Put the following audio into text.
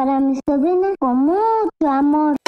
para mi sobrina con mucho amor.